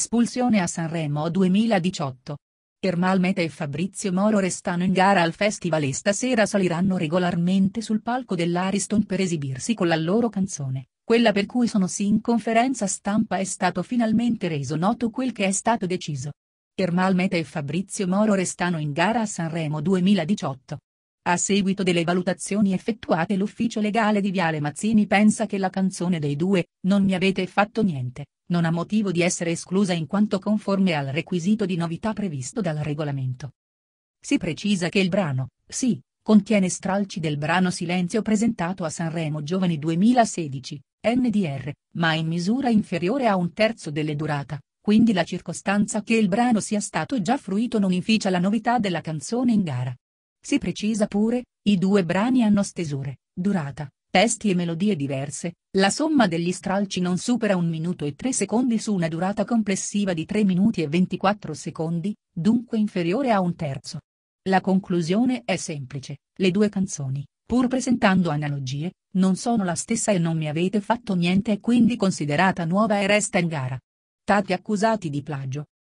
espulsione a Sanremo 2018. Ermal Meta e Fabrizio Moro restano in gara al festival e stasera saliranno regolarmente sul palco dell'Ariston per esibirsi con la loro canzone, quella per cui sono sì in conferenza stampa è stato finalmente reso noto quel che è stato deciso. Ermal Meta e Fabrizio Moro restano in gara a Sanremo 2018. A seguito delle valutazioni effettuate l'ufficio legale di Viale Mazzini pensa che la canzone dei due, Non mi avete fatto niente, non ha motivo di essere esclusa in quanto conforme al requisito di novità previsto dal regolamento. Si precisa che il brano, sì, contiene stralci del brano Silenzio presentato a Sanremo Giovani 2016, NDR, ma in misura inferiore a un terzo delle durata, quindi la circostanza che il brano sia stato già fruito non inficia la novità della canzone in gara. Si precisa pure, i due brani hanno stesure, durata, testi e melodie diverse, la somma degli stralci non supera un minuto e tre secondi su una durata complessiva di 3 minuti e 24 secondi, dunque inferiore a un terzo. La conclusione è semplice, le due canzoni, pur presentando analogie, non sono la stessa e non mi avete fatto niente è quindi considerata nuova e resta in gara. Stati accusati di plagio.